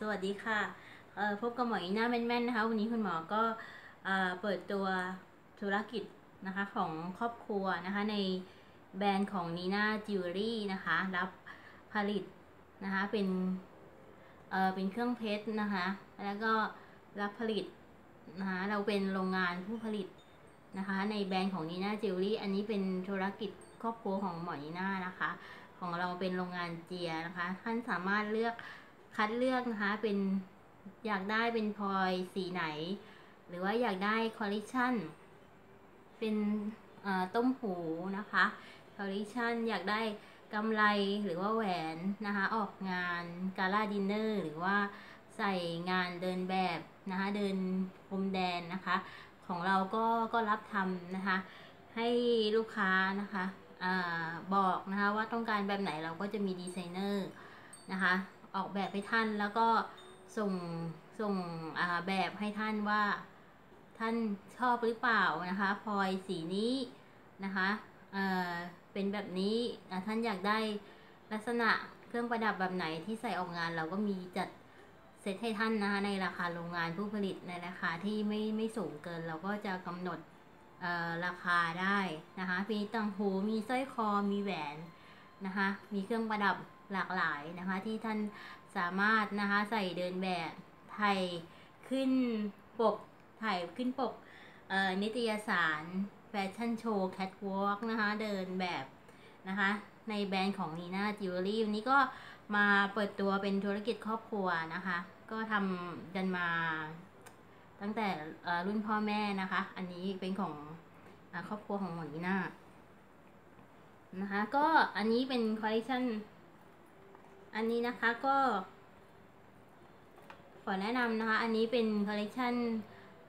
สวัสดีค่ะพบกับหมอนีน่าแม่นๆนะคะ วันนี้คุณหมอก็เปิดตัวธุรกิจนะคะของครอบครัวนะคะในแบรนด์ของนีน่าจิวเวลรี่นะคะ รับผลิตนะคะเป็นเอ่อเป็นเครื่องเพชรนะคะ แล้วก็รับผลิตนะคะเราเป็นโรงงานผู้ผลิตนะคะ ในแบรนด์ของนีน่าจิวเวลรี่อันนี้เป็นธุรกิจครอบครัวของหมอนีน่านะคะ ของเราเป็นโรงงานเจียรนะคะ ท่านสามารถเลือก คัดเลือกนะคะเป็นอยากได้เป็นพลอยสีไหน หรือว่าอยากได้คอลเลคชันเป็นต้มหูนะคะคอลเลคชันอยากได้กำไลหรือว่าแหวนนะคะออกงาน gala dinner หรือว่าใส่งานเดินแบบนะคะเดินพรมแดงนะคะ ของเราก็ก็รับทำนะคะ ให้ลูกค้านะคะอบอกนะคะว่าต้องการแบบไหนเราก็จะมีดีไซเนอร์นะคะ ออกแบบให้ท่านแล้วก็ส่งส่งแบบให้ท่านว่าท่านชอบหรือเปล่านะคะพลอยสีนี้นะคะเเป็นแบบนี้ท่านอยากได้ลักษณะเครื่องประดับแบบไหนที่ใส่ออกงานเราก็มีจัดเซตให้ท่านนะคะในราคาโรงงานผู้ผลิตในราคาที่ไม่ไม่สูงเกิน เราก็จะกำหนดราคาได้นะคะมีต่างหูมีสร้อยคอมีแหวนนะคะมีเครื่องประดับ หลากหลายนะคะที่ท่านสามารถนะคะใส่เดินแบบถ่ายขึ้นปกถ่ายขึ้นปกนิตยสารแฟชั่นโชว์แคทวอล์กนะคะเดินแบบนะคะในแบรนด์ของนีน่าจิวเวลรี่วันนี้ก็มาเปิดตัวเป็นธุรกิจครอบครัวนะคะ ก็ทำกันมาตั้งแต่รุ่นพ่อแม่นะคะ อันนี้เป็นของครอบครัวของหมอนีน่านะคะก็อันนี้เป็นคอลเลคชัน อันนี้นะคะก็ ขอแนะนำนะคะ อันนี้เป็นคอลเลคชัน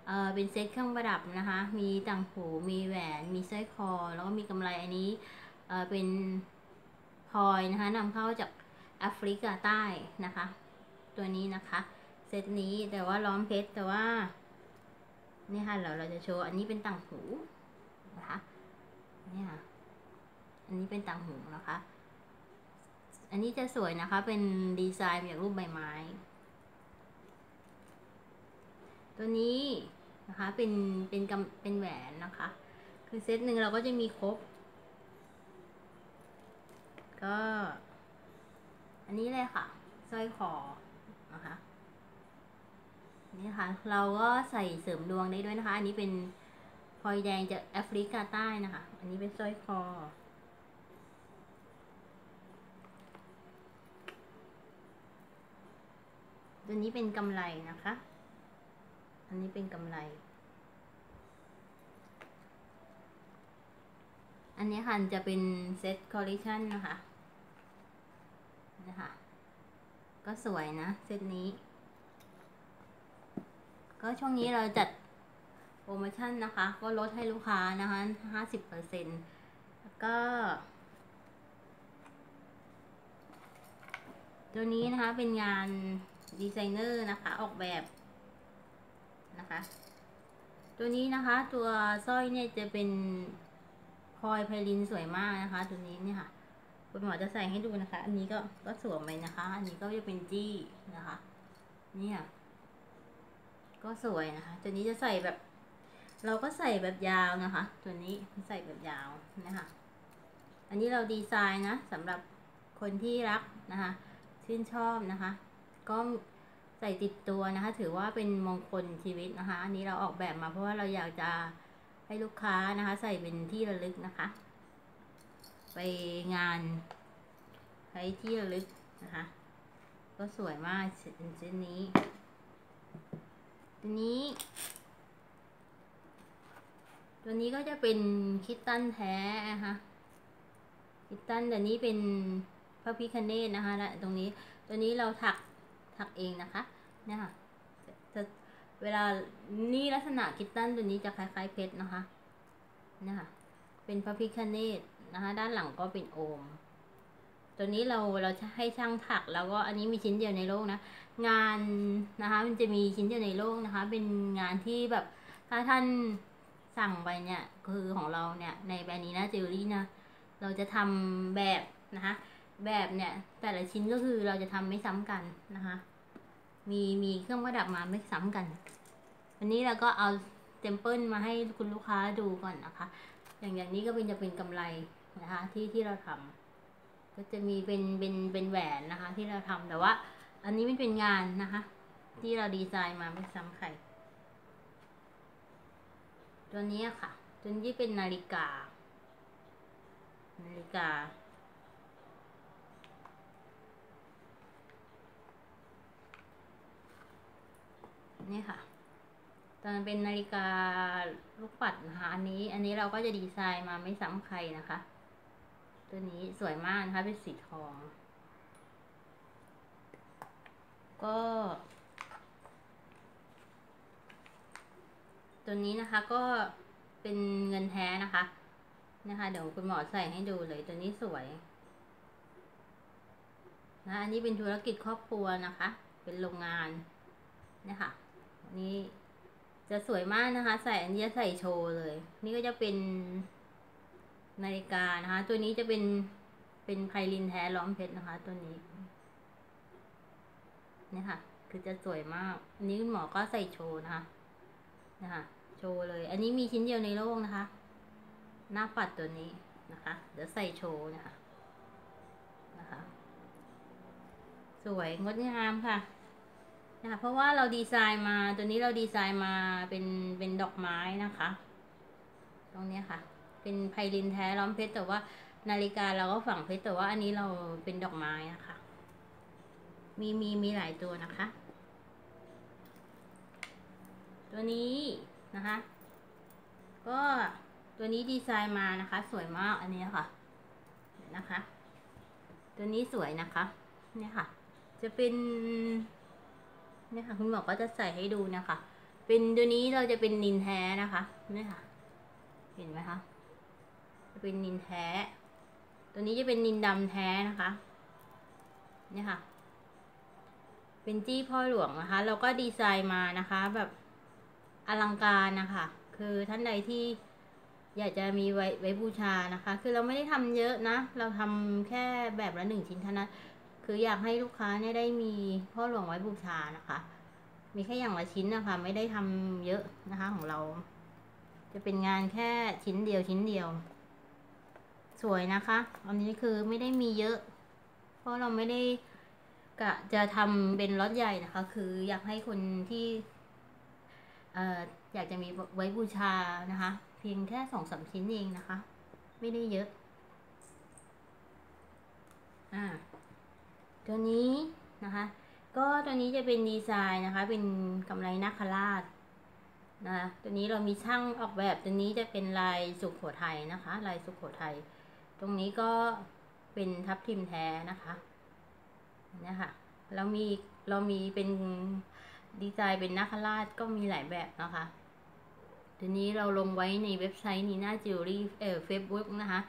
เอ่อเป็นเซ็ตเครื่องประดับนะคะ มีต่างหูมีแหวน มีสร้อยคอ แล้วก็มีกำไลอันนี้เอ่อเป็นพลอยนะคะนำเข้าจากแอฟริกาใต้นะคะ ตัวนี้นะคะเซตนี้แต่ว่าล้อมเพชรแต่ว่านี่ค่ะเราเราจะโชว์อันนี้เป็นต่างหูนะคะนี่ค่ะอันนี้เป็นต่างหูนะคะ อันนี้จะสวยนะคะ เป็นดีไซน์แบบรูปใบไม้ ตัวนี้นะคะเป็นเป็นกำเป็นแหวนนะคะ คือเซตหนึ่งเราก็จะมีครบ ก็ อันนี้เลยค่ะสร้อยคอนะคะนี่ค่ะเราก็ใส่เสริมดวงได้ด้วยนะคะ อันนี้เป็นพลอยแดงจากแอฟริกาใต้นะคะ อันนี้เป็นสร้อยคอ ตัวนี้เป็นกำไรนะคะ อันนี้เป็นกำไร อันนี้ค่ะจะเป็นเซ็ตคอลเลคชันนะคะ นะคะ ก็สวยนะเซตนี้ ก็ช่วงนี้เราจัดโปรโมชั่นนะคะ ก็ลดให้ลูกค้านะคะห้าสิบเปอร์เซ็นต์แล้วก็ตัวนี้นะคะเป็นงาน ดีไซเนอร์นะคะ ออกแบบนะคะ ตัวนี้นะคะ ตัวสร้อยเนี่ยจะเป็นพลอยไพลินสวยมากนะคะ ตัวนี้เนี่ยค่ะคุณหมอจะใส่ให้ดูนะคะ อันนี้ก็ก็สวมไปนะคะ อันนี้ก็จะเป็นจี้นะคะ เนี่ย ก็สวยนะคะ ตัวนี้จะใส่แบบ เราก็ใส่แบบยาวนะคะ ตัวนี้ใส่แบบยาวนะคะ อันนี้เราดีไซน์นะสำหรับคนที่รักนะคะ ชื่นชอบนะคะ ก็ใส่ติดตัวนะคะ ถือว่าเป็นมงคลชีวิตนะคะ อันนี้เราออกแบบมาเพราะว่าเราอยากจะให้ลูกค้านะคะ ใส่เป็นที่ระลึกนะคะ ไปงานใช้ที่ระลึกนะคะ ก็สวยมากเส้นนี้ตัวนี้ ตัวนี้ก็จะเป็นคิตตันแท้นะคะคิตตันแต่นี้เป็นพระพิคเนตนะคะและตรงนี้ตัวนี้เราถัก ถักเองนะคะ เนี่ยค่ะจะเวลานี่ลักษณะคิตตันตัวนี้จะคล้ายๆเพชรนะคะ เนี่ยค่ะ เป็นพระพิคเนตนะคะ ด้านหลังก็เป็นโอม ตัวนี้เราเราให้ช่างถักแล้วก็อันนี้มีชิ้นเดียวในโลกนะ งานนะคะ มันจะมีชิ้นเดียวในโลกนะคะ เป็นงานที่แบบถ้าท่านสั่งไปเนี่ยคือของเราเนี่ยในแบรนด์นีน่าจิวเวลรี่นะเราจะทำแบบนะคะ แบบเนี่ย แต่ละชิ้นก็คือเราจะทำไม่ซ้ำกันนะคะ มีมีเครื่องประดับมาไม่ซ้ำกัน วันนี้เราก็เอา sample มาให้คุณลูกค้าดูก่อนนะคะ อย่างอย่างนี้ก็เป็นจะเป็นกำไลนะคะที่ที่เราทำก็จะมีเป็นเป็นเป็นแหวนนะคะ ที่เราทำแต่ว่า อันนี้มันเป็นงานนะคะ ที่เราดีไซน์มาไม่ซ้ำใครตัวนี้ค่ะ ตัวนี้เป็นนาฬิกา นาฬิกา นี่ค่ะตอนเป็นนาฬิกาลูกปัดนะคะอันนี้อันนี้เราก็จะดีไซน์มาไม่ซ้ำใครนะคะ ตัวนี้สวยมากนะคะเป็นสีทอง ก็ ตัวนี้นะคะก็เป็นเงินแท้นะคะนะคะเดี๋ยวคุณหมอใส่ให้ดูเลยตัวนี้สวยนะอันนี้เป็นธุรกิจครอบครัวนะคะ เป็นโรงงานนะคะ นี้จะสวยมากนะคะ ใส่อันนี้จะใส่โชว์เลย นี่ก็จะเป็นนาฬิกานะคะ ตัวนี้จะเป็นเป็นไพลินแท้ล้อมเพชรนะคะ ตัวนี้นี่ค่ะ คือจะสวยมากอันนี้คุณหมอก็ใส่โชว์นะคะนะคะโชว์เลย อันนี้มีชิ้นเดียวในโลกนะคะ หน้าปัดตัวนี้นะคะ เดี๋ยวใส่โชว์นะคะนะคะ สวยงดงามค่ะ นะคะเพราะว่าเราดีไซน์มาตัวนี้เราดีไซน์มาเป็นเป็นดอกไม้นะคะ ตรงนี้ค่ะ เป็นไพลินแท้ล้อมเพชรแต่ว่านาฬิกาเราก็ฝังเพชรแต่ว่าอันนี้เราเป็นดอกไม้นะคะ มีมีมีหลายตัวนะคะ ตัวนี้นะคะ ก็ตัวนี้ดีไซน์มานะคะ สวยมากอันนี้ค่ะนะคะ ตัวนี้สวยนะคะ เนี่ยค่ะ จะเป็น นี่ยค่ะคุณหมอก็จะใส่ให้ดูนะคะ เป็นตัวนี้เราจะเป็นนินแท้นะคะเนี่ยค่ะ เห็นไหมคะจะเป็นนินแท้ ตัวนี้จะเป็นนินดำแท้นะคะเนี่ยค่ะ เป็นจี้พ่อหลวงนะคะ เราก็ดีไซน์มานะคะ แบบอลังการนะคะ คือท่านใดที่อยากจะมีไว้ไว้บูชานะคะ คือเราไม่ได้ทำเยอะนะ เราทำแค่แบบละหนึ่งชิ้นเท่านั้น คืออยากให้ลูกค้าเนี่ยได้มีพ่อหลวงไว้บูชานะคะ มีแค่อย่างละชิ้นนะคะ ไม่ได้ทำเยอะนะคะของเรา จะเป็นงานแค่ชิ้นเดียวชิ้นเดียว สวยนะคะ อันนี้คือไม่ได้มีเยอะ เพราะเราไม่ได้กะจะทำเป็นล็อตใหญ่นะคะ คืออยากให้คนที่เอ่ออยากจะมีไว้บูชานะคะ เพียงแค่สองสามชิ้นเองนะคะ ไม่ได้เยอะ อ่า ตัวนี้นะคะ ก็ตัวนี้จะเป็นดีไซน์นะคะ เป็นกำไลนาคราชนะคะตัวนี้เรามีช่างออกแบบตัวนี้จะเป็นลายสุโขทัยนะคะ ลายสุโขทัยตรงนี้ก็เป็นทับทิมแท้นะคะเนี่ยค่ะเรามีเรามีเป็นดีไซน์เป็นนาคราชก็มีหลายแบบนะคะตัวนี้เราลงไว้ในเว็บไซต์นีน่าจิวเวลรี่เอ่อเฟซบุ๊กนะคะ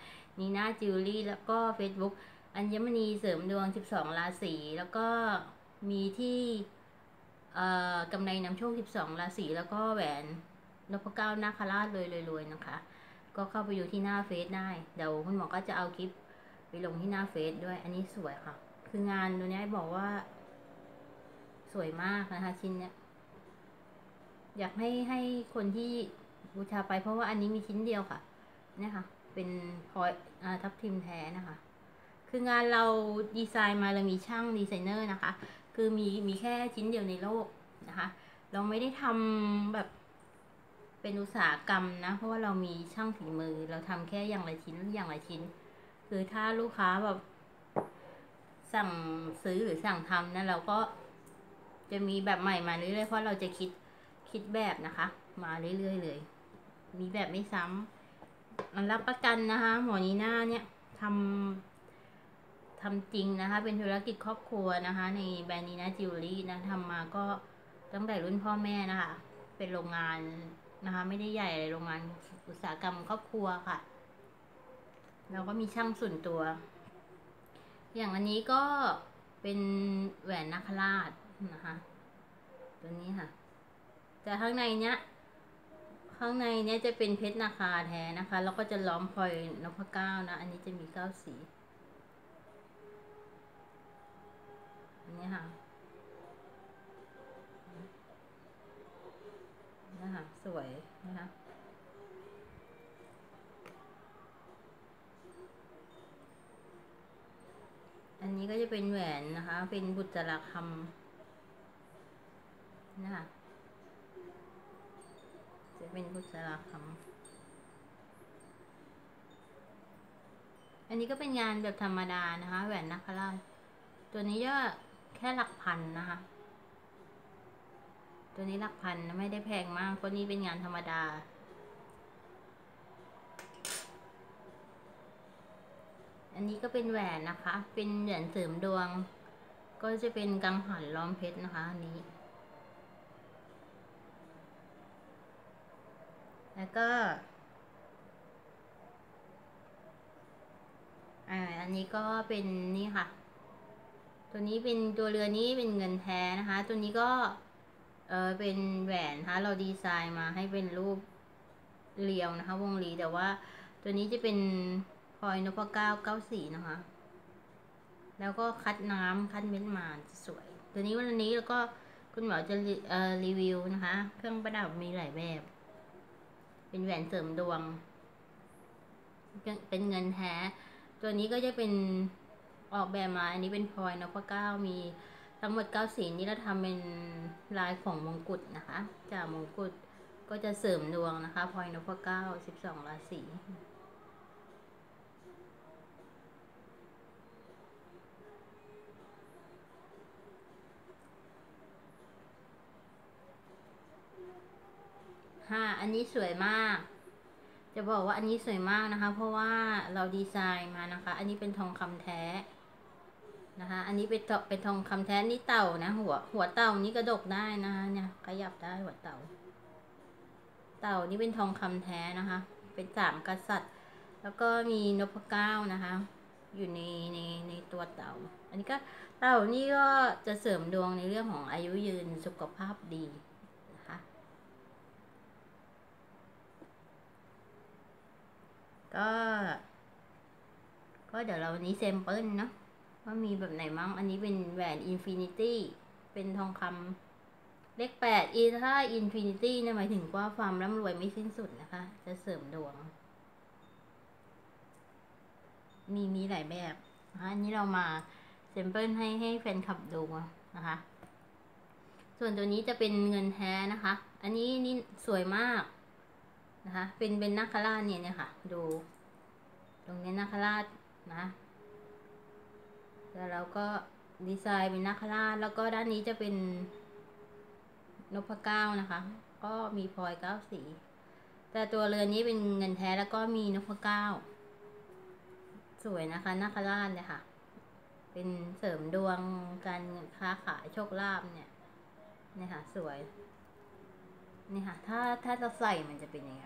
นีน่าจิวเรี่แล้วก็ Facebook อัญมณีเสริมดวง 12 ราศีแล้วก็มีที่กำไรนำโชค 12 ราศีแล้วก็แหวนนพเก้านาคราชเลยรวยๆนะคะ ก็เข้าไปดูที่หน้าเฟซได้ เดี๋ยวคุณหมอก็จะเอาคลิปไปลงที่หน้าเฟซด้วย อันนี้สวยค่ะ คืองานตัวนี้บอกว่า สวยมากนะคะ ชิ้นเนี้ย อยากให้ให้คนที่บูชาไปเพราะว่าอันนี้มีชิ้นเดียวค่ะเนี่ยค่ะ เป็นพลอยทับทิมแท้นะคะ คืองานเราดีไซน์มาเรามีช่างดีไซเนอร์นะคะ คือมีมีแค่ชิ้นเดียวในโลกนะคะ เราไม่ได้ทำแบบเป็นอุตสาหกรรมนะ เพราะว่าเรามีช่างฝีมือ เราทำแค่อย่างละชิ้นอย่างละชิ้น คือถ้าลูกค้าแบบสั่งซื้อหรือสั่งทำนะเราก็จะมีแบบใหม่มาเรื่อยๆ เพราะเราจะคิดคิดแบบนะคะ มาเรื่อยๆเลย มีแบบไม่ซ้ำมันรับประกันนะคะ หมอนีน่าเนี่ยทำ ทำจริงนะคะ เป็นธุรกิจครอบครัวนะคะ ในแบรนด์นี้น่าจิวเวลรี่นะทำมาก็ตั้งแต่รุ่นพ่อแม่นะคะ เป็นโรงงานนะคะ ไม่ได้ใหญ่อะไรโรงงานอุตสาหกรรมครอบครัวค่ะเราก็มีช่างส่วนตัว อย่างอันนี้ก็เป็นแหวนนาคราชนะคะ ตัวนี้ค่ะ แต่ข้างในเนี้ย ข้างในเนี้ยจะเป็นเพชรนาคาแท้นะคะ แล้วก็จะล้อมพลอยนพเก้านะ อันนี้จะมีเก้าสี นี้ค่ะนะคะสวยนะคะอันนี้ก็จะเป็นแหวนนะคะ เป็นบุตรคำนะคะจะเป็นบุตรคำอันนี้ก็เป็นงานแบบธรรมดานะคะ แหวนนักคราชตัวนี้ก็ แค่หลักพันนะคะ ตัวนี้หลักพันไม่ได้แพงมากตัวนี้เป็นงานธรรมดา อันนี้ก็เป็นแหวนนะคะ เป็นเหรียญเสริมดวง ก็จะเป็นกังหันล้อมเพชรนะคะอันนี้ แล้วก็อ่าอันนี้ก็เป็นนี่ค่ะ ตัวนี้เป็นตัวเรือนี้เป็นเงินแท้นะคะ ตัวนี้ก็เออเป็นแหวนนะคะเราดีไซน์มาให้เป็นรูปเรียวนะคะ วงรีแต่ว่าตัวนี้จะเป็นพลอยนพเก้าเก้าสีนะคะ แล้วก็คัดน้ำคัดเม็ดมาสวย ตัวนี้วันนี้แล้วก็คุณหมอจะเอ่อรีวิวนะคะ เครื่องประดับมีหลายแบบ เป็นแหวนเสริมดวง เป็นเงินแท้ ตัวนี้ก็จะเป็น ออกแบบมา อันนี้เป็นพลอยนพเก้ามีทั้งหมดเก้าสีนี้เราทำเป็นลายของมงกุฎนะคะ จากมงกุฎก็จะเสริมดวงนะคะพลอยนพเก้าสิบสองราศีห้าอันนี้สวยมาก จะบอกว่าอันนี้สวยมากนะคะ เพราะว่าเราดีไซน์มานะคะ อันนี้เป็นทองคำแท้ นะคะ อันนี้เป็นเป็นทองคำแท้นี่เต่านะหัว หัวเต่านี่กระดกได้นะคะเนี่ยขยับได้หัวเต่า เต่านี่เป็นทองคำแท้นะคะ เป็นสามกษัตริย์ แล้วก็มีนพเก้านะคะ อยู่ในในในตัวเต่า อันนี้ก็เต่านี่ก็จะเสริมดวงในเรื่องของอายุยืนสุขภาพดีนะคะก็ ก็เดี๋ยวเราวันนี้ sample เนาะ ว่ามีแบบไหนบ้าง อันนี้เป็นแหวน infinity เป็นทองคำเลขแปดอีถ้า infinity เนี่ยหมายถึงว่าความร่ำรวยไม่สิ้นสุดนะคะ จะเสริมดวง มีมีหลายแบบนะคะอันนี้เรามา sample ให้ให้แฟนคลับดูนะคะ ส่วนตัวนี้จะเป็นเงินแท้นะคะ อันนี้นี่สวยมากนะคะ เป็นเป็นนาคราชเนี่ยเนี่ยค่ะ ดู ตรงนี้นาคราชนะ แล้วเราก็ดีไซน์เป็นนาคราชแล้วก็ด้านนี้จะเป็นนพเก้านะคะ ก็มีพลอยเก้าสี แต่ตัวเรือนนี้เป็นเงินแท้แล้วก็มีนพเก้า สวยนะคะนาคราชเนี่ยค่ะ เป็นเสริมดวงการค้าขายโชคลาภเนี่ยนี่ค่ะ สวยนี่ค่ะ ถ้าถ้าเราใส่มันจะเป็นยังไง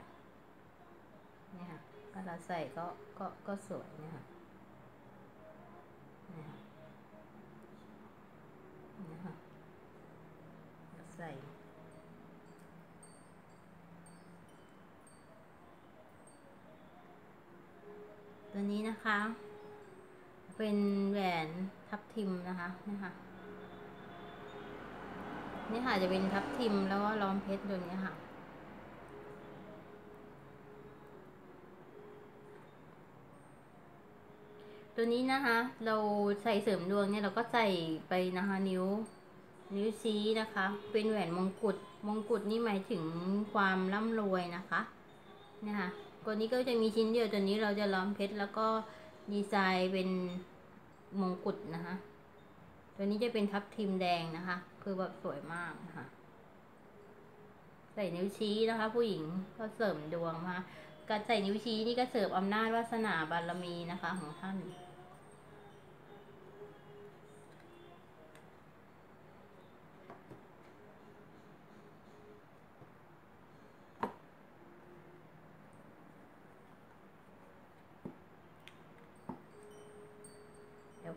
นี่ค่ะถ้าเราใส่ก็ก็ก็สวยนี่ค่ะนี่ค่ะใส่ ตัวนี้นะคะ เป็นแหวนทับทิมนะคะนี่ค่ะนี่ค่ะจะเป็นทับทิมแล้วก็ล้อมเพชรตัวนี้ค่ะตัวนี้นะคะ เราใส่เสริมดวงเนี่ยเราก็ใส่ไปนะคะนิ้ว นิ้วชี้นะคะ เป็นแหวนมงกุฎมงกุฎนี่หมายถึงความร่ำรวยนะคะเนี่ยค่ะตัวนี้ก็จะมีชิ้นเดียวตัวนี้เราจะล้อมเพชรแล้วก็ดีไซน์เป็นมงกุฎนะคะ ตัวนี้จะเป็นทับทิมแดงนะคะ คือแบบสวยมากนะคะใส่นิ้วชี้นะคะ ผู้หญิงก็เสริมดวงมาการใส่นิ้วชี้นี่ก็เสริมอำนาจวาสนาบารมีนะคะของท่าน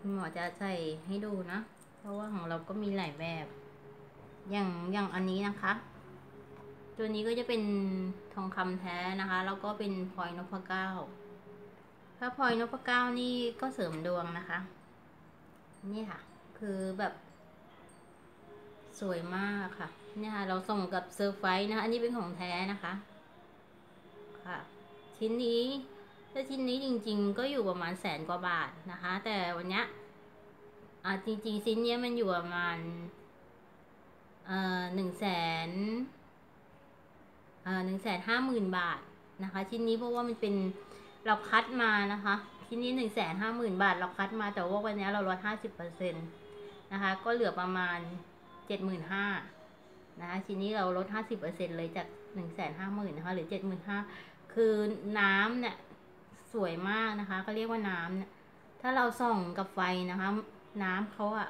คุณหมอจะใส่ให้ดูนะ เพราะว่าของเราก็มีหลายแบบ อย่างอย่างอันนี้นะคะ ตัวนี้ก็จะเป็นทองคำแท้นะคะ แล้วก็เป็นพลอยนพเก้าถ้าพลอยนพเก้านี่ก็เสริมดวงนะคะ นี่ค่ะ คือแบบสวยมากค่ะ เนี่ยค่ะ เราส่งกับเซอร์ไฟนะคะอันนี้เป็นของแท้นะคะ ค่ะ ชิ้นนี้ ถ้าชิ้นนี้จริง ๆ ก็อยู่ประมาณแสนกว่าบาทนะคะ แต่วันเนี้ยอ่าจริง ๆ ชิ้นนี้มันอยู่ประมาณเอ่อหนึ่งแสนเอ่อหนึ่งแสนห้าหมื่นบาทนะคะ ชิ้นนี้เพราะว่ามันเป็นเราคัดมานะคะ ชิ้นนี้หนึ่งแสนห้าหมื่นบาทเราคัดมาแต่ว่าวันนี้เราลดห้าสิบเปอร์เซ็นต์นะคะ ก็เหลือประมาณเจ็ดหมื่นห้านะคะชิ้นนี้เราลดห้าสิบเปอร์เซ็นเลยจากหนึ่งแสนห้าหมื่นนะคะหรือเจ็ดหมื่นห้าคือน้ำเนี่ย สวยมากนะคะเขาเรียกว่าน้ำเนี่ยถ้าเราส่องกับไฟนะคะ น้ำเขาอะ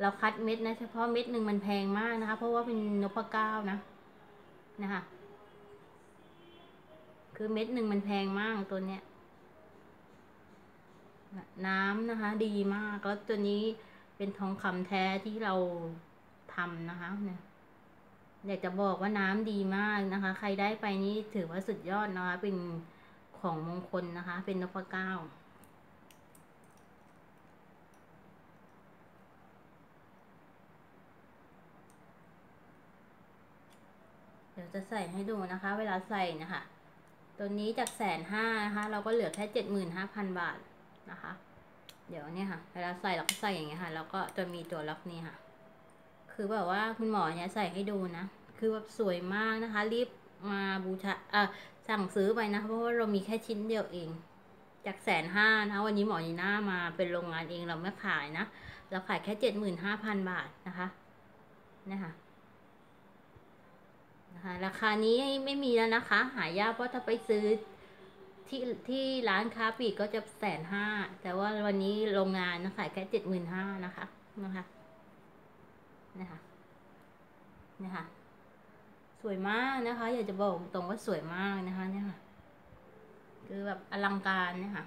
เราคัดเม็ดนะเฉพาะเม็ดหนึ่งมันแพงมากนะคะ เพราะว่าเป็นนพเก้านะนะคะ คือเม็ดหนึ่งมันแพงมากตัวเนี้ยน้ำนะคะ ดีมากแล้วตัวนี้เป็นทองคำแท้ที่เราทำนะคะเนี่ยอยากจะบอกว่าน้ำดีมากนะคะ ใครได้ไปนี่ถือว่าสุดยอดนะคะเป็น ของมงคลนะคะ เป็นนพเก้าเดี๋ยวจะใส่ให้ดูนะคะ เวลาใส่นะคะ ตัวนี้จากแสนห้านะคะ เราก็เหลือแค่เจ็ดหมื่นห้าพันบาทนะคะ เดี๋ยวเนี่ยค่ะ เวลาใส่เราก็ใส่อย่างเงี้ยค่ะ แล้วก็จะมีตัวล็อกนี่ค่ะ คือแบบว่าคุณหมอเนี่ยใส่ให้ดูนะ คือแบบสวยมากนะคะ รีบมาบูชา เอ่อ สั่งซื้อไปนะเพราะว่าเรามีแค่ชิ้นเดียวเอง จากแสนห้านะวันนี้หมอนีน่ามาเป็นโรงงานเองเราไม่ขายนะ เราขายแค่เจ็ดหมื่นห้าพันบาทนะคะนะคะนะคะราคานี้ไม่มีแล้วนะคะ หายากเพราะถ้าไปซื้อที่ที่ร้านค้าปลีกก็จะแสนห้าแต่ว่าวันนี้โรงงานนะขายแค่เจ็ดหมื่นห้านะคะนะคะนะคะนะคะ วยมากนะคะ อยากจะบอกตรงว่าสวยมากนะคะเนี่ยค่ะ คือแบบอลังการเนี่ยค่ะ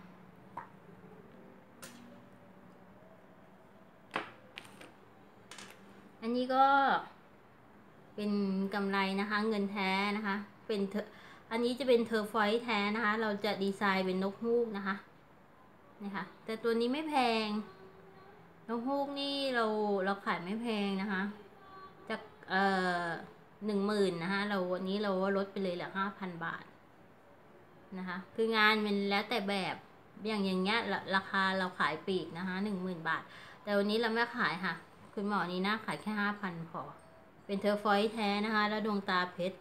อันนี้ก็เป็นกำไรนะคะ เงินแท้นะคะ เป็นเธออันนี้จะเป็นเทอร์ฟอยแท้นะคะ เราจะดีไซน์เป็นนกฮูกนะคะนี่ค่ะแต่ตัวนี้ไม่แพง นกฮูกนี่เราเราขายไม่แพงนะคะจากเอ่อ หนึ่งหมื่นนะคะเราวันนี้เราลดไปเลยเหลือห้าพันบาทนะคะ คืองานมันแล้วแต่แบบอย่างอย่างเงี้ยราคาเราขายปีกนะคะหนึ่งหมื่นบาท แต่วันนี้เราไม่ขายค่ะ คุณหมอนีน่าขายแค่ห้าพันพอ เป็น turquoise แท้นะคะ แล้วดวงตาเพชร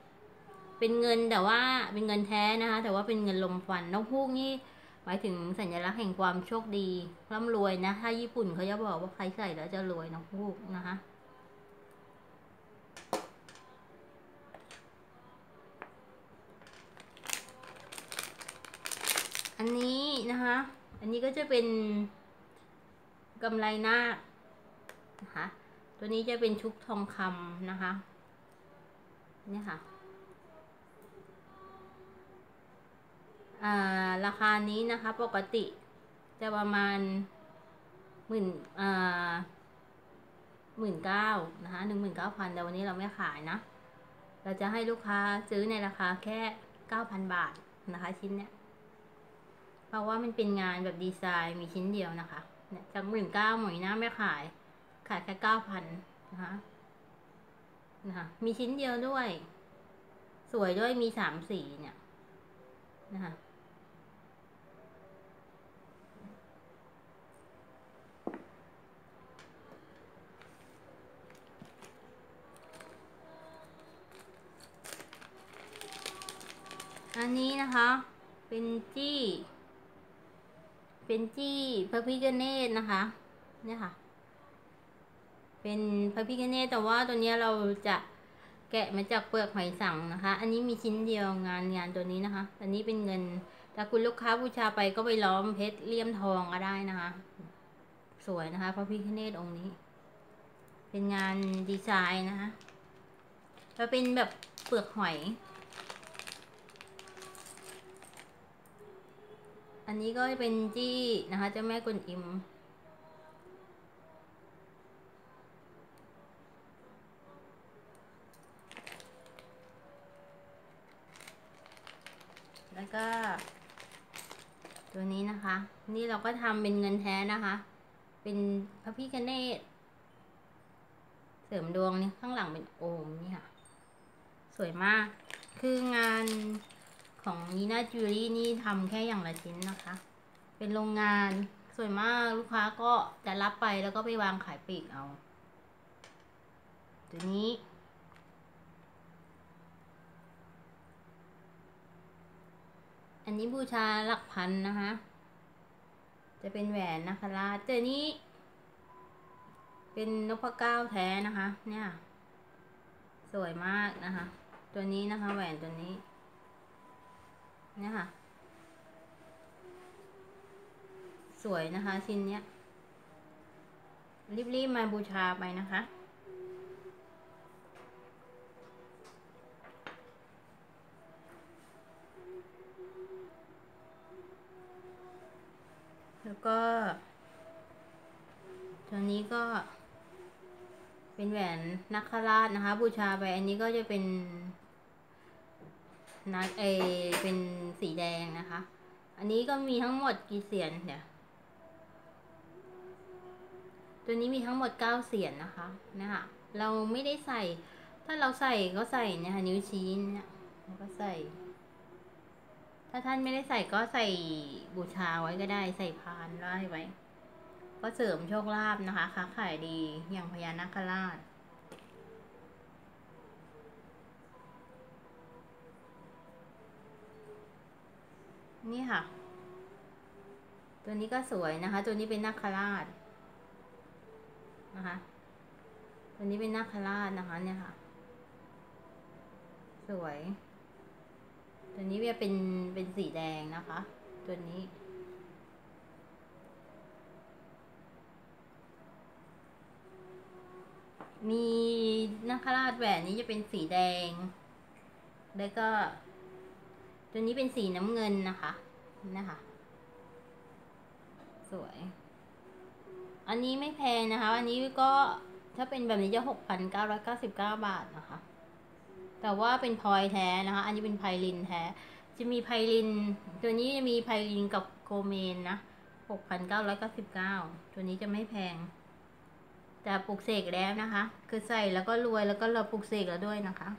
เป็นเงินแต่ว่าเป็นเงินแท้นะคะ แต่ว่าเป็นเงินรมควันนกฮูกนี่หมายถึงสัญลักษณ์แห่งความโชคดีร่ำรวยนะถ้าญี่ปุ่นเขาจะบอกว่าใครใส่แล้วจะรวยนกฮูกนะคะ อันนี้นะคะ อันนี้ก็จะเป็นกำไรนาคนะคะ ตัวนี้จะเป็นชุบทองคำนะคะ เนี่ยค่ะอ่าราคานี้นะคะปกติจะประมาณหมื่นอ่าหมื่นเก้านะคะหนึ่งหมื่นเก้าพันแต่วันนี้เราไม่ขายนะ เราจะให้ลูกค้าซื้อในราคาแค่เก้าพันบาทนะคะชิ้นเนี้ย เพราะว่ามันเป็นงานแบบดีไซน์มีชิ้นเดียวนะคะเนี่ยจากหมื่นเก้าหมวยหน้าไม่ขาย ขายแค่เก้าพันนะคะนะคะมีชิ้นเดียวด้วย สวยด้วยมีสามสีเนี่ยนะคะอันนี้นะคะ เป็นจี้ เป็นจี้พระพิฆเนศนะคะ เนี่ยค่ะ เป็นพระพิฆเนศแต่ว่าตัวนี้เราจะแกะมาจากเปลือกหอยสังนะคะ อันนี้มีชิ้นเดียวงานงานตัวนี้นะคะ อันนี้เป็นเงิน ถ้าคุณลูกค้าบูชาไปก็ไปล้อมเพชรเลี่ยมทองก็ได้นะคะ สวยนะคะ พระพิฆเนศองค์นี้ เป็นงานดีไซน์นะคะแล้วเป็นแบบเปลือกหอย อันนี้ก็เป็นจี้นะคะเจ้าแม่กวนอิม แล้วก็ ตัวนี้นะคะ นี่เราก็ทำเป็นเงินแท้นะคะ เป็นพระพิฆเนศเสริมดวงนี่ข้างหลังเป็นโอมนี่ค่ะ สวยมาก คืองาน ของนีน่าจูรี่นี่ทำแค่อย่างละชิ้นนะคะ เป็นโรงงานสวยมากลูกค้าก็จะรับไปแล้วก็ไปวางขายปลีกเอา ตัวนี้ อันนี้บูชาหลักพันนะคะ จะเป็นแหวนนะคะลาตัวนี้ เป็นนกพเก้าแท้นะคะ เนี่ย สวยมากนะคะ ตัวนี้นะคะ แหวนตัวนี้ เนี่ยค่ะ สวยนะคะชิ้นเนี้ย รีบๆมาบูชาไปนะคะแล้วก็ ตัวนี้ก็ เป็นแหวนนักคราชนะคะ บูชาไปอันนี้ก็จะเป็น นักเอเป็นสีแดงนะคะ อันนี้ก็มีทั้งหมดกี่เสียนเดี๋ยวตัวนี้มีทั้งหมดเก้าเสียนนะคะนะคะเราไม่ได้ใส่ ถ้าเราใส่ก็ใส่นี่ยค่ะนิ้วชี้เนี่ยแล้วก็ใส่ ถ้าท่านไม่ได้ใส่ก็ใส่บูชาไว้ก็ได้ใส่พานไว้ไว้ ก็เสริมโชคลาภนะคะค้าขายดีอย่างพญานาคราช นี่ค่ะ ตัวนี้ก็สวยนะคะ ตัวนี้เป็นนาคราชนะคะ ตัวนี้เป็นนาคราชนะคะ เนี่ยค่ะ สวย ตัวนี้จะเป็นเป็นสีแดงนะคะ ตัวนี้มีนาคราชแหวนนี้จะเป็นสีแดง แล้วก็ ตัวนี้เป็นสีน้ำเงินนะคะนะคะ สวย อันนี้ไม่แพงนะคะ อันนี้ก็ถ้าเป็นแบบนี้จะหกพันเก้าร้อยเก้าสิบเก้าบาทนะคะ แต่ว่าเป็นพลอยแท้นะคะ อันนี้เป็นไพลินแท้ จะมีไพลิน ตัวนี้จะมีไพลินกับโกเมนนะหกพันเก้าร้อยเก้าสิบเก้าตัวนี้จะไม่แพง แต่ปลูกเสกแล้วนะคะ คือใส่แล้วก็รวยแล้วก็เราปลูกเสกแล้วด้วยนะคะ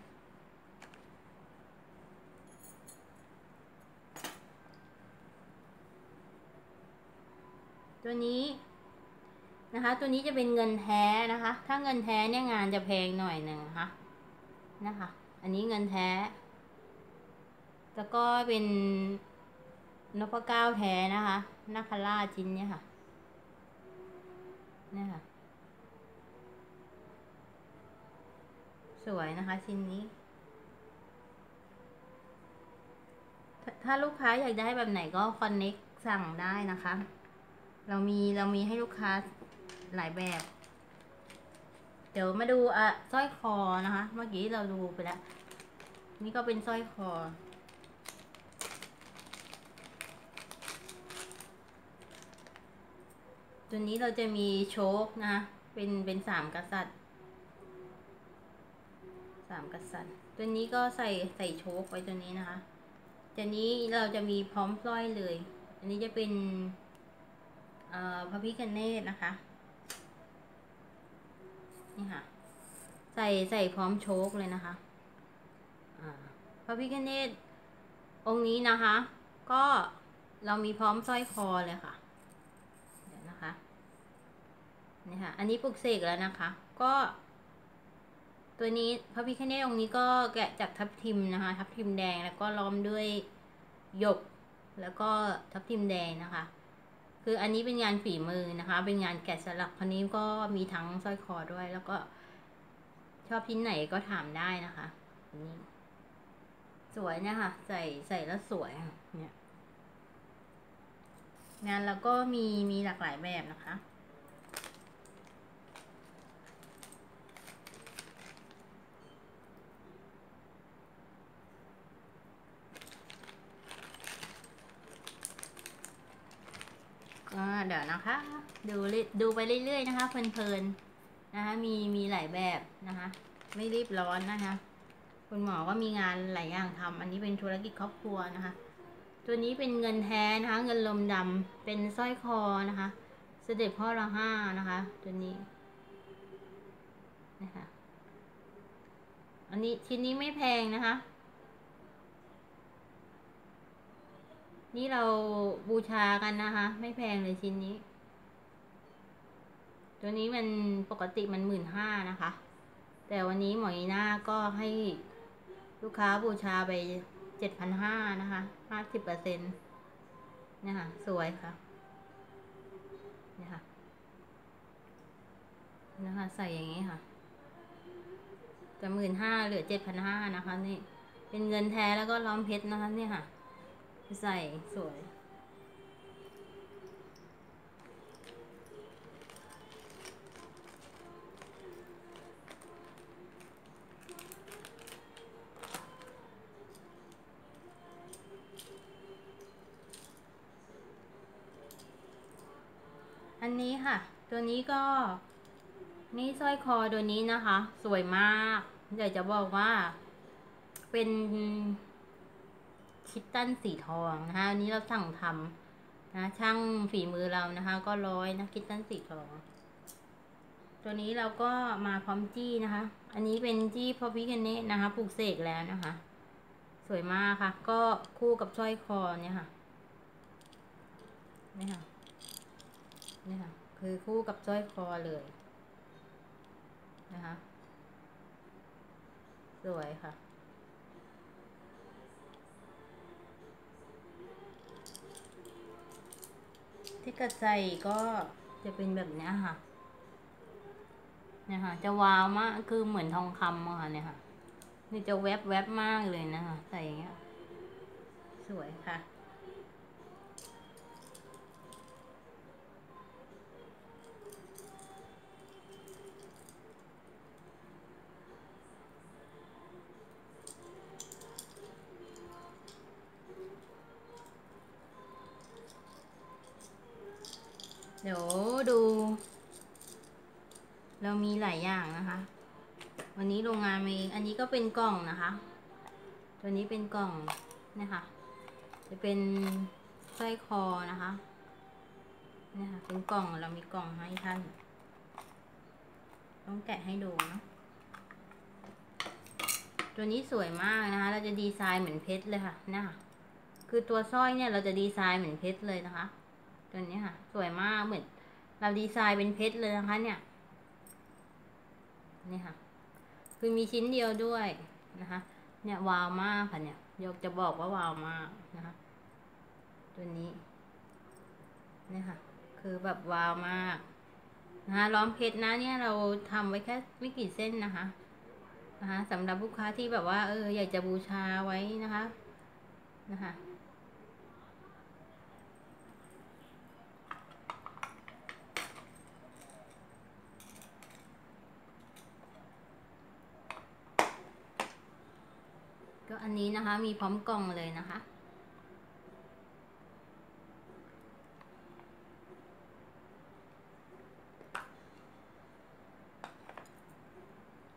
ตัวนี้นะคะ ตัวนี้จะเป็นเงินแท้นะคะ ถ้าเงินแท้เนี่ยงานจะแพงหน่อยหนึ่งนะคะนะคะ อันนี้เงินแท้ แล้วก็เป็นนพเก้าแท้นะคะนาคาราชิ้นเนี้ยค่ะเนี่ยค่ะ สวยนะคะชิ้นนี้ ถ้าลูกค้าอยากได้แบบไหนก็คอนเน็กสั่งได้นะคะ เรามีเรามีให้ลูกค้าหลายแบบ เดี๋ยวมาดูอะสร้อยคอนะคะ เมื่อกี้เราดูไปแล้วนี่ก็เป็นสร้อยคอ ตัวนี้เราจะมีโชคนะคะเป็นเป็นสามกษัตริย์สามกษัตริย์ ตัวนี้ก็ใส่ใส่โชคไว้ตัวนี้นะคะตัวนี้เราจะมีพร้อมสร้อยเลย อันนี้จะเป็น พระพิคเนตนะคะ นี่ค่ะ ใส่ใส่พร้อมโชคเลยนะคะพระพิคเนตองค์นี้นะคะ ก็เรามีพร้อมสร้อยคอเลยค่ะ เดี๋ยวนะคะ นี่ค่ะ อันนี้ปลุกเสกแล้วนะคะ ก็ ตัวนี้พระพิคเนตองค์นี้ก็แกะจากทับทิมนะคะ ทับทิมแดงแล้วก็ล้อมด้วยหยกแล้วก็ทับทิมแดงนะคะ คืออันนี้เป็นงานฝีมือนะคะ เป็นงานแกะสลักพันนี้ก็มีทั้งสร้อยคอด้วย แล้วก็ ชอบชิ้นไหนก็ถามได้นะคะอันนี้ สวยนะคะ ใส่ใส่แล้วสวยเนี่ยงานแล้วก็มีมีหลากหลายแบบนะคะ เดี๋ยวนะคะ ดูดูไปเรื่อยๆนะคะ เพลินๆนะคะ มีมีหลายแบบนะคะ ไม่รีบร้อนนะคะ คุณหมอก็มีงานหลายอย่างทำอันนี้เป็นธุรกิจครอบครัวนะคะ ตัวนี้เป็นเงินแท้นะคะ เงินลมดำเป็นสร้อยคอนะคะ เสด็จพ่อละห้านะคะ ตัวนี้นะคะอันนี้ชิ้นนี้ไม่แพงนะคะ นี่เราบูชากันนะคะ ไม่แพงเลยชิ้นนี้ ตัวนี้มันปกติมันหมื่นห้านะคะ แต่วันนี้หมอนีน่าก็ให้ลูกค้าบูชาไปเจ็ดพันห้านะคะห้าสิบเปอร์เซ็นต์เนี่ยค่ะสวยค่ะเนี่ยค่ะนะคะ ใส่อย่างนี้ค่ะจะหมื่นห้าเหลือเจ็ดพันห้านะคะ นี่ เป็นเงินแท้แล้วก็ล้อมเพชรนะคะ นี่ค่ะ ใส่สวย อันนี้ค่ะ ตัวนี้ก็ นี่สร้อยคอตัวนี้นะคะ สวยมาก อยากจะบอกว่าเป็น คิตตันสีทองนะคะอันนี้เราสั่งทำนะช่างฝีมือเรานะคะ ก็ร้อยนะคิตตันสีทอง ตัวนี้เราก็มาพร้อมจี้นะคะ อันนี้เป็นจี้พอพิกเนตนะคะปลูกเสกแล้วนะคะ สวยมากค่ะ ก็คู่กับสร้อยคอเนี่ยค่ะนี่ค่ะนี่ค่ะ คือคู่กับสร้อยคอเลยนะคะ สวยค่ะ ที่กระใจก็จะเป็นแบบนี้ค่ะเนี่ยค่ะ จะวาวมากคือเหมือนทองคำอะค่ะเนี่ยค่ะ นี่จะแวบแวบมากเลยนะคะใส่อย่างเงี้ย สวยค่ะ หลายอย่างนะคะ วันนี้โรงงานมีอันนี้ก็เป็นกล่องนะคะ ตัวนี้เป็นกล่องนะคะจะเป็นสร้อยคอนะคะนี่ค่ะเป็นกล่องเรามีกล่องให้ท่าน ต้องแกะให้ดูนะตัวนี้สวยมากนะคะ เราจะดีไซน์เหมือนเพชรเลยค่ะนะคะคือตัวสร้อยเนี่ยเราจะดีไซน์เหมือนเพชรเลยนะคะ ตัวนี้ค่ะ สวยมากเหมือนเราดีไซน์เป็นเพชรเลยนะคะเนี่ย นี่ค่ะ คือมีชิ้นเดียวด้วยนะคะ เนี่ยวาวมากค่ะเนี่ยยกจะบอกว่าวาวมากนะคะ ตัวนี้นี่ค่ะ คือแบบวาวมากนะคะล้อมเพชรนะเนี่ยเราทำไว้แค่ไม่กี่เส้นนะคะนะคะสำหรับลูกค้าที่แบบว่า เอออยากจะบูชาไว้นะคะนะคะ ก็ อันนี้นะคะมีพร้อมกล่องเลยนะคะ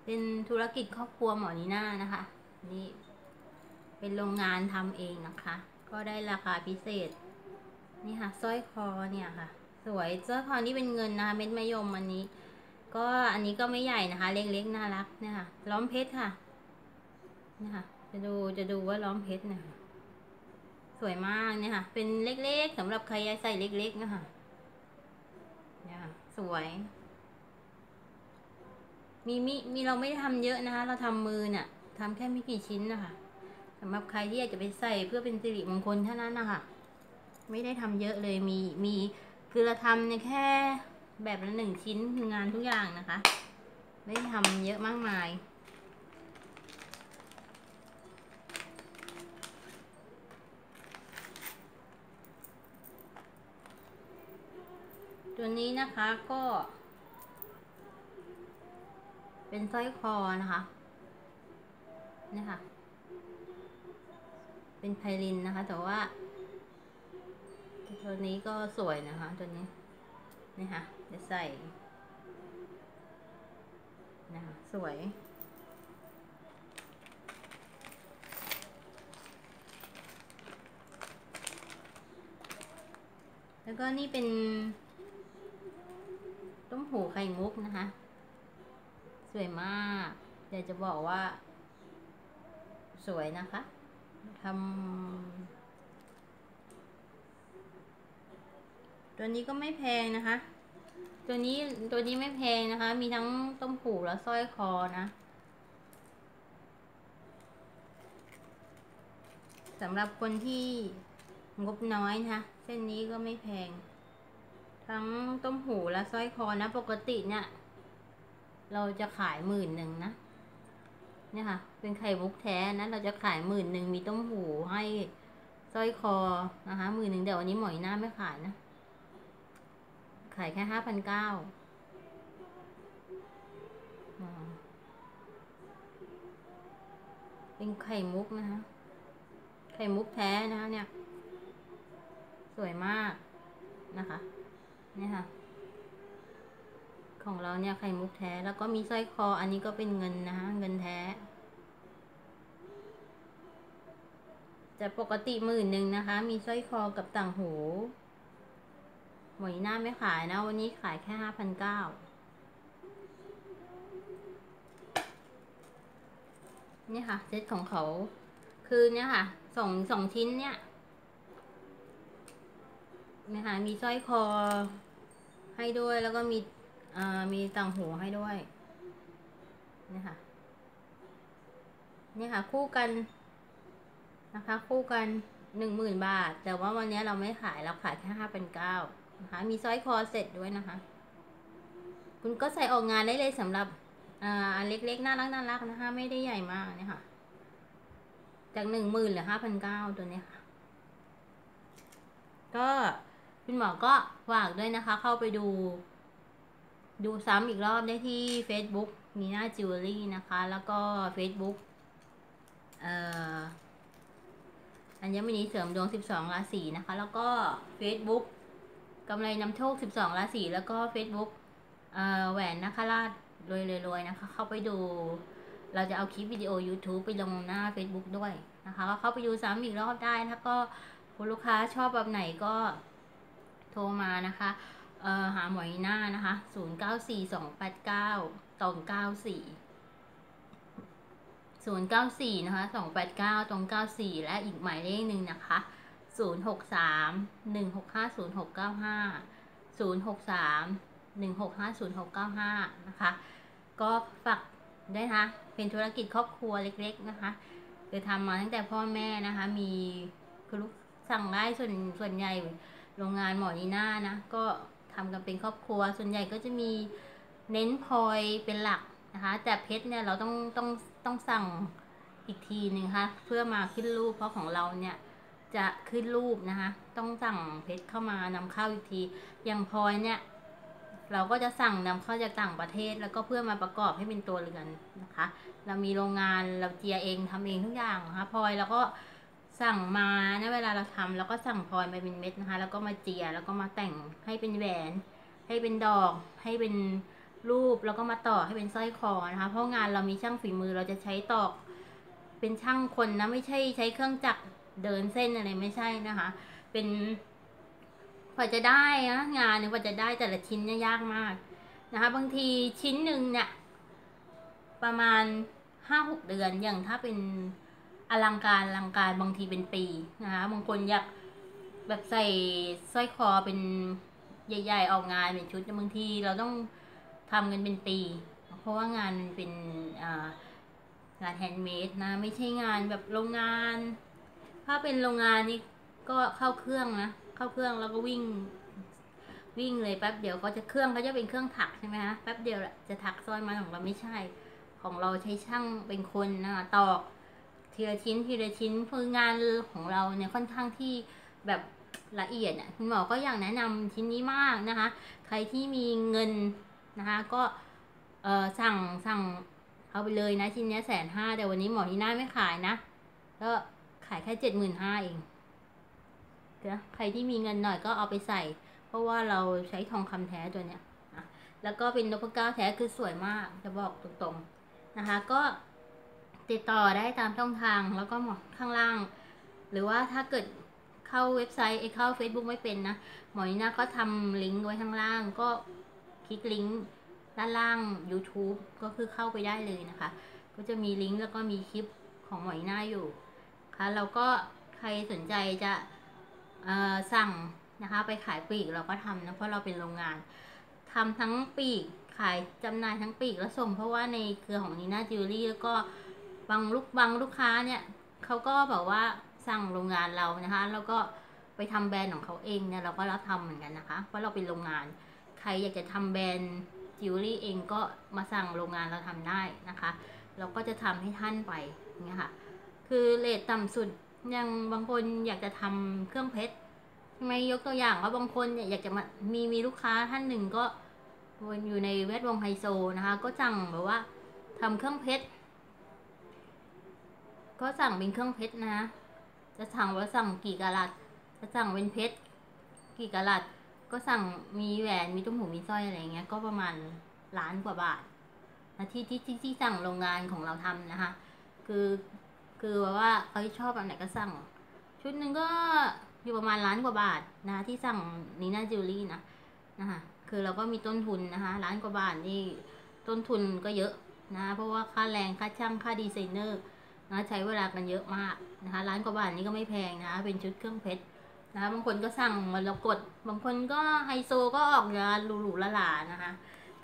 เป็นธุรกิจครอบครัวหมอนีน่านะคะ นี่เป็นโรงงานทำเองนะคะ ก็ได้ราคาพิเศษ นี่ค่ะสร้อยคอเนี่ยค่ะ สวยสร้อยคอนี่เป็นเงินนะคะเม็ดมะยมอันนี้ก็อันนี้ก็ไม่ใหญ่นะคะ เล็กๆน่ารักเนี่ยค่ะล้อมเพชรค่ะนี่ค่ะ จะดูจะดูว่าล้อมเพชรเนี่ยสวยมากเนี่ยค่ะ เป็นเล็กๆสำหรับใครอยากใส่เล็กๆนะคะเนี่ยค่ะสวย มีมีมีเราไม่ได้ทำเยอะนะคะ เราทำมือเนี่ยทำแค่ไม่กี่ชิ้นนะคะสำหรับใครที่อยากจะไปใส่เพื่อเป็นสิริมงคลเท่านั้นนะคะไม่ได้ทำเยอะเลยมีมีคือเราทำเนี่ยแค่แบบละหนึ่งชิ้นงานทุกอย่างนะคะ ไม่ได้ทำเยอะมากมาย ตัวนี้นะคะก็ เป็นสร้อยคอนะคะนี่ค่ะ เป็นไพลินนะคะ แต่ว่า ตัวนี้ก็สวยนะคะ ตัวนี้นี่ค่ะจะใส่นะคะสวยแล้วก็นี่เป็น ต้มหูไข่มุกนะคะ สวยมากอยากจะบอกว่า สวยนะคะทำตัวนี้ก็ไม่แพงนะคะ ตัวนี้ตัวนี้ไม่แพงนะคะ มีทั้งต้มหูและสร้อยคอนะสำหรับคนที่งบน้อยนะคะ เส้นนี้ก็ไม่แพง ทั้งต้มหูและสร้อยคอนะ ปกติเนี่ย เราจะขายหมื่นหนึ่งนะเนี่ยค่ะ เป็นไข่มุกแท้นะ เราจะขายหมื่นหนึ่งมีต้มหูให้สร้อยคอนะคะหมื่นหนึ่งเดี๋ยววันนี้หมอยหน้าไม่ขายนะ ขายแค่ห้าพันเก้าเป็นไข่มุกนะคะ ไข่มุกแท้นะคะเนี่ย สวยมากนะคะ นี่ยค่ะ ของเราเนี่ยไข่มุกแท้ แล้วก็มีสร้อยคอ อันนี้ก็เป็นเงินนะคะเงินแท้ จะปกติหมื่นหนึ่งนะคะ มีสร้อยคอกับต่างหูหมวยหน้าไม่ขายนะ วันนี้ขายแค่ห้าพันเก้านี่ค่ะเซตของเขา คือเนี่ยค่ะสองสองชิ้นเนี่ย นะคะ มีสร้อยคอให้ด้วยแล้วก็มีอ่ามีต่างหูให้ด้วยเนี่ยค่ะเนี่ยค่ะ คู่กันนะคะ คู่กันหนึ่งหมื่นบาท แต่ว่าวันนี้เราไม่ขายเราขายแค่ห้าเป็นเก้านะคะ มีสร้อยคอเสร็จด้วยนะคะ คุณก็ใส่ออกงานได้เลยสำหรับอ่าอันเล็กๆ น่ารักน่ารักนะคะ ไม่ได้ใหญ่มากเนี่ยค่ะ จากหนึ่งหมื่นเหลือห้าพันเก้าตัวนี้ค่ะ ก็ คุณหมอก็ฝากด้วยนะคะ เข้าไปดู ดูซ้ำอีกรอบได้ที่ Facebook มีหน้าจิวเวลรี่นะคะ แล้วก็ Facebook เอ่ออัญมณีเสริมดวง 12 ราศีนะคะ แล้วก็ Facebook กำไรนำโชค 12 ราศีแล้วก็ Facebook เอ่อแหวนนะคราชรวยๆนะคะ เข้าไปดู เราจะเอาคลิปวิดีโอ YouTube ไปลงหน้า Facebook ด้วยนะคะ ก็เข้าไปดูซ้ำอีกรอบได้ ถ้าก็คุณลูกค้าชอบแบบไหนก็ โทรมานะคะเอ่อหาหมอยหน้านะคะ 0 9 4 2 8 9ตรง94 0 9 4 นะคะ 289 ตรง 94 และอีกหมายเลขหนึ่งนะคะ 063 165 0695 063 165 0695 นะคะ ก็ฝากด้วยนะเป็นธุรกิจครอบครัวเล็กๆนะคะคือทำมาตั้งแต่พ่อแม่นะคะ มีคือลูกสั่งได้ส่วนส่วนใหญ่ โรงงานหมอนีน่านะ ก็ทำกันเป็นครอบครัว ส่วนใหญ่ก็จะมีเน้นพลอยเป็นหลักนะคะ แต่เพชรเนี่ยเราต้องต้องต้องสั่งอีกทีหนึ่งค่ะเพื่อมาขึ้นรูปเพราะของเราเนี่ยจะขึ้นรูปนะคะ ต้องสั่งเพชรเข้ามานำเข้าอีกที อย่างพลอยเนี่ย เราก็จะสั่งนำเข้าจากต่างประเทศ แล้วก็เพื่อมาประกอบให้เป็นตัวเรือนนะคะ เรามีโรงงานเราเจียเองทำเองทุกอย่างนะคะพลอยเราก็ สั่งมานะเวลาเราทำเราก็สั่งพลอยมาเป็นเม็ดนะคะ แล้วก็มาเจียแล้วก็มาแต่งให้เป็นแหวน ให้เป็นดอก ให้เป็นรูปแล้วก็มาต่อให้เป็นสร้อยคอนะคะ เพราะงานเรามีช่างฝีมือเราจะใช้ตอก เป็นช่างคนนะไม่ใช่ใช้เครื่องจักรเดินเส้นอะไรไม่ใช่นะคะ เป็นกว่าจะได้นะงานเนี่ยกว่าจะได้แต่ละชิ้นเนี่ยยากมากนะคะ บางทีชิ้นหนึ่งเนี่ยประมาณห้าหกเดือนอย่างถ้าเป็น ลังการอลังการบางทีเป็นปีนะคะบางคนอยากแบบใส่สร้อยคอเป็นใหญ่ ๆ ออกงานเป็นชุดบางทีเราต้องทำกันเป็นปี เพราะว่างานมันเป็นงาน handmade นะ ไม่ใช่งานแบบโรงงาน ถ้าเป็นโรงงานนี่ก็เข้าเครื่องนะ เข้าเครื่องแล้วก็วิ่งวิ่งเลยแป๊บเดียวก็จะเครื่องเขาจะเป็นเครื่องถักใช่ไหมคะแป๊บเดียวแหละจะถักสร้อยมาของเราไม่ใช่ ของเราใช้ช่างเป็นคนนะคะตอก ทีละชิ้นทีละชิ้นคืองานของเราเนี่ยค่อนข้างที่แบบละเอียดอะคุณหมอก็อยากแนะนำชิ้นนี้มากนะคะ ใครที่มีเงินนะคะก็เออสั่งสั่งเอาไปเลยนะชิ้นนี้แสนห้าแต่วันนี้หมอที่หน้าไม่ขายนะก็ขายแค่เจ็ดหมื่นห้าเองนะใครที่มีเงินหน่อยก็เอาไปใส่ เพราะว่าเราใช้ทองคำแท้ตัวเนี้ยนะแล้วก็เป็นนพเก้าแท้คือสวยมากจะบอกตรงๆนะคะ ก็ ติดต่อได้ตามช่องทางแล้วก็หมอข้างล่าง หรือว่าถ้าเกิดเข้าเว็บไซต์ไอเข้า Facebook ไม่เป็นนะหมอนีน่าก็ทำลิงก์ไว้ข้างล่าง ก็คลิกลิงก์ด้านล่าง YouTube ก็คือเข้าไปได้เลยนะคะ ก็จะมีลิงก์แล้วก็มีคลิปของหมอนีน่าอยู่ค่ะเราก็ใครสนใจจะสั่งนะคะ ไปขายปลีกเราก็ทำนะเพราะเราเป็นโรงงานทำทั้งปลีกขายจำหน่ายทั้งปลีกและส่งเพราะว่าในเครือของนีน่าจิวเวลรี่แล้วก็ บางลูกบางลูกค้าเนี่ยเขาก็บอกว่าสั่งโรงงานเรานะคะ แล้วก็ไปทำแบรนด์ของเขาเองเนี่ยเราก็รับทำเหมือนกันนะคะเพราะเราเป็นโรงงาน ใครอยากจะทำแบรนด์จิวเวลรี่เองก็มาสั่งโรงงานเราทำได้นะคะ เราก็จะทำให้ท่านไปเนี่ยค่ะ คือ rate ต่ำสุดยังบางคนอยากจะทำเครื่องเพชรไม่ยกตัวอย่างว่าบางคนเนี่ยอยากจะมามีมีลูกค้าท่านหนึ่งก็อยู่ในแวดวงไฮโซนะคะ ก็สั่งแบบว่าทำเครื่องเพชร ก็สั่งเป็นเครื่องเพชรนะ จะสั่งว่าสั่งกี่กะลัด จะสั่งเป็นเพชรกี่กะลัด ก็สั่งมีแหวน มีตุ้มหู มีสร้อยอะไรเงี้ย ก็ประมาณล้านกว่าบาทนะที่ที่ที่ที่สั่งโรงงานของเราทำนะคะ คือคือว่าเขาชอบแบบไหนก็สั่ง ชุดหนึ่งก็อยู่ประมาณล้านกว่าบาทนะที่สั่งนีน่าจิวเวลรี่นะนะคะคือเราก็มีต้นทุนนะคะล้านกว่าบาทนี่ต้นทุนก็เยอะนะ เพราะว่าค่าแรงค่าช่างค่าดีไซเนอร์ นะใช้เวลากันเยอะมากนะคะล้านกว่าบาทนี้ก็ไม่แพงนะ เป็นชุดเครื่องเพชรนะคะบางคนก็สั่งมาแล้วกดบางคนก็ไฮโซก็ออกงานหรูๆละๆนะคะ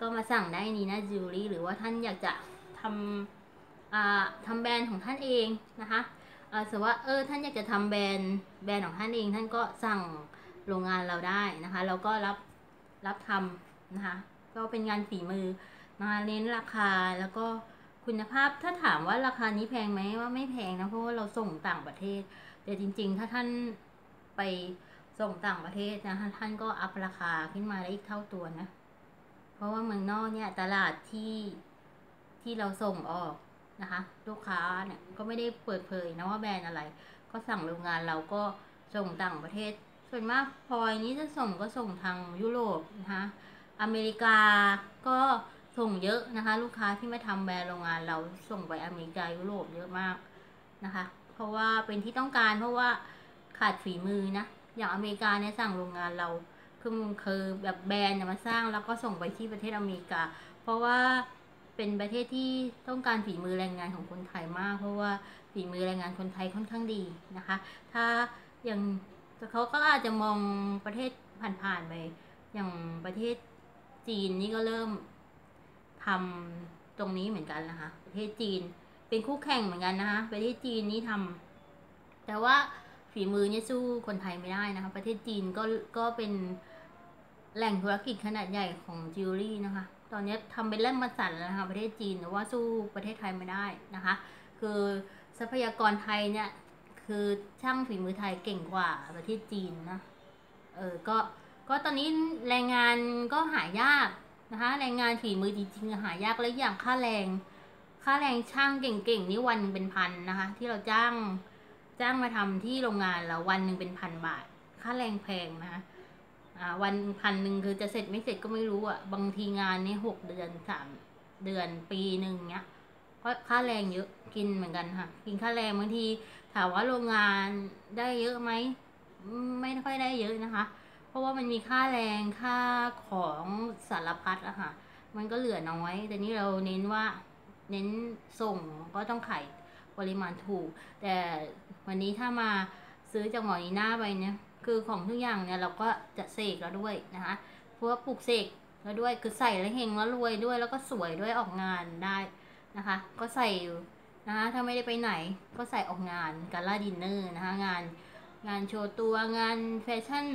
ก็มาสั่งได้นีน่าจิวเวลรี่หรือว่าท่านอยากจะทำทำแบรนด์ของท่านเองนะคะสมมติว่าเออท่านอยากจะทำแบรนด์แบรนด์ของท่านเอง ท่านก็สั่งโรงงานเราได้นะคะเราก็รับรับทำนะคะ ก็เป็นงานฝีมือมาเน้นราคาแล้วก็ คุณภาพถ้าถามว่าราคานี้แพงไหมว่าไม่แพงนะเพราะว่าเราส่งต่างประเทศ แต่จริง ๆ ถ้าท่านไปส่งต่างประเทศนะท่านก็อัพราคาขึ้นมาได้อีกเท่าตัวนะ เพราะว่าเมืองนอกเนี่ยตลาดที่ที่เราส่งออกนะคะ ลูกค้าเนี่ยก็ไม่ได้เปิดเผยนะว่าแบรนด์อะไร ก็สั่งโรงงานเราก็ส่งต่างประเทศ ส่วนมากพลอยนี้จะส่งก็ส่งทางยุโรปนะคะอเมริกาก็ ส่งเยอะนะคะ ลูกค้าที่มาทำแบรนด์โรงงานเราส่งไปอเมริกายุโรปเยอะมากนะคะ เพราะว่าเป็นที่ต้องการเพราะว่าขาดฝีมือนะ อย่างอเมริกาเนี่ยสั่งโรงงานเราคือคือแบบแบรนด์มาสร้างแล้วก็ส่งไปที่ประเทศอเมริกา เพราะว่าเป็นประเทศที่ต้องการฝีมือแรงงานของคนไทยมาก เพราะว่าฝีมือแรงงานคนไทยค่อนข้างดีนะคะ ถ้าอย่างเขาก็อาจจะมองประเทศผ่านๆไปอย่างประเทศจีนนี่ก็เริ่ม ทำตรงนี้เหมือนกันนะคะ ประเทศจีนเป็นคู่แข่งเหมือนกันนะคะ ประเทศจีนนี่ทำแต่ว่าฝีมือเนี่ยสู้คนไทยไม่ได้นะคะ ประเทศจีนก็ก็เป็นแหล่งธุรกิจขนาดใหญ่ของจิวเวลรี่นะคะ ตอนนี้ทำเป็นเลียนแบบมาสั่นแล้วนะคะ ประเทศจีนแต่ว่าสู้ประเทศไทยไม่ได้นะคะ คือทรัพยากรไทยเนี่ยคือช่างฝีมือไทยเก่งกว่าประเทศจีนนะ เออ ก็ ก็ตอนนี้แรงงานก็หายาก นะคะแรงงานฝีมือจริงๆหายากและอย่างค่าแรง ค่าแรงช่างเก่งๆนี่วันเป็นพันนะคะ ที่เราจ้างจ้างมาทำที่โรงงานเราวันหนึ่งเป็นพันบาท ค่าแรงแพงนะคะวันพันหนึ่งคือจะเสร็จไม่เสร็จก็ไม่รู้อะบางทีงานนี่หกเดือนสามเดือนปีหนึ่งเนี้ยก็ค่าแรงเยอะกินเหมือนกันค่ะ กินค่าแรงบางทีถามว่าโรงงานได้เยอะไหมไม่ค่อยได้เยอะนะคะ เพราะว่ามันมีค่าแรงค่าของสารพัดอะค่ะ มันก็เหลือน้อย แต่นี้เราเน้นว่าเน้นส่งก็ต้องขายปริมาณถูก แต่วันนี้ถ้ามาซื้อจากหมอนีน่าไปเนี่ยคือของทุกอย่างเนี่ยเราก็จะเสกแล้วด้วยนะคะเพราะว่าปลุกเสกแล้วด้วยคือใส่แล้วเฮงแล้วรวยด้วยแล้วก็สวยด้วยออกงานได้นะคะ ก็ใส่นะคะถ้าไม่ได้ไปไหนก็ใส่ออกงานกาล่าดินเนอร์นะคะงานงานโชว์ตัวงานแฟชั่น